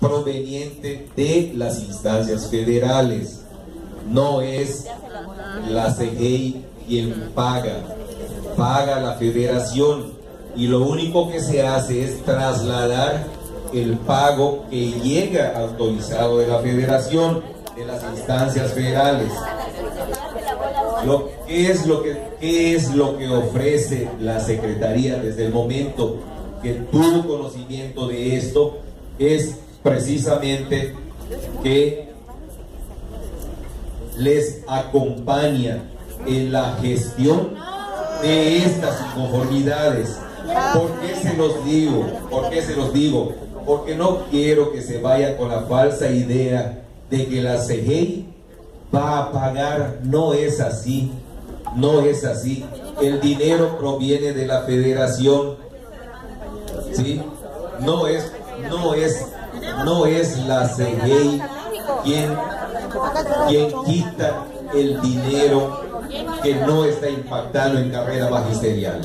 proveniente de las instancias federales. No es la CGI quien paga, paga la federación y lo único que se hace es trasladar el pago que llega autorizado de la federación, de las instancias federales. Lo, ¿qué, es lo que, ¿Qué es lo que ofrece la Secretaría desde el momento que tuvo conocimiento de esto? Es precisamente que les acompaña en la gestión de estas inconformidades. ¿Por qué se los digo? ¿Por qué se los digo? Porque no quiero que se vaya con la falsa idea de que la CGI va a pagar. No es así. No es así. El dinero proviene de la federación. ¿Sí? No es, no es, no es la CGI quien, quien quita el dinero que no está impactando en carrera magisterial.